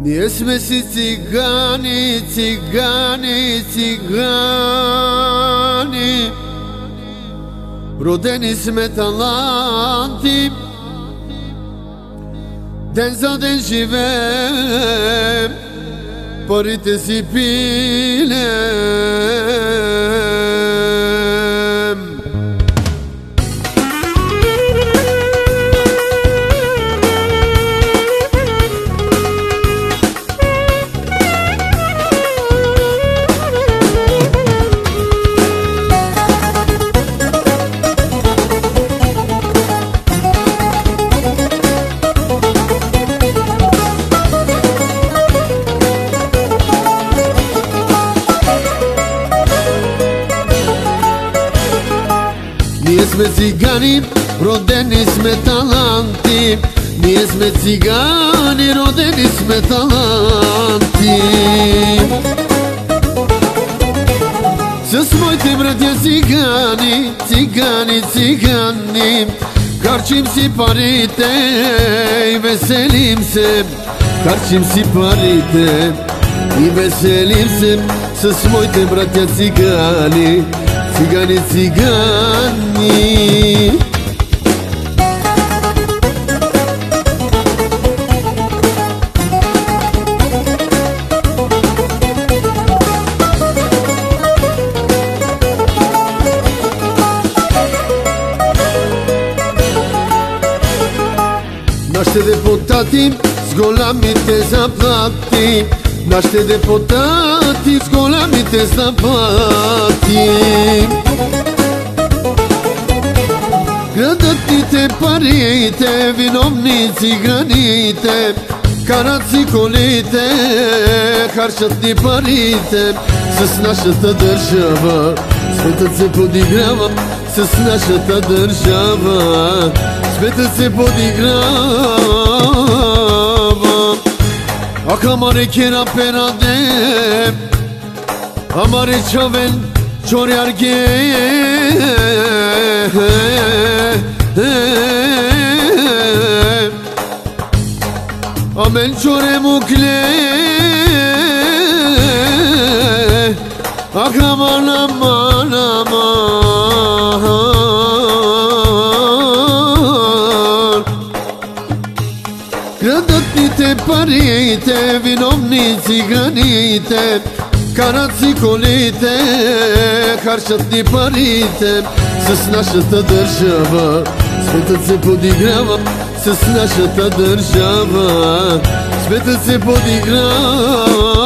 Ние сме си цигани, цигани, цигани. Родени сме таланти. Ден за ден живеем. Парите си пилем Ние сме цигани, родени сме таланти. Ние сме цигани, родени сме таланти. С моите братя цигани, цигани, цигани Харчим си парите и веселим се. Харчим си парите и веселим се С моите братя цигани Цигани, цигани Нашите депутати с голямите заплати Нашите депутати с голямите заплати Крадат ни те парите, виновници граните Карат си колите, харчат ни парите С нашата държава Светът се подиграва с нашата държава Светът се подиграва Kamare kera perade Amare çaven çor yarge Amen çore mukle Akamanama Крадат ни те парите, виновници граните Карат си колите, харчат ни парите. С нашата държава Светът се подиграва с нашата държава Светът се подиграва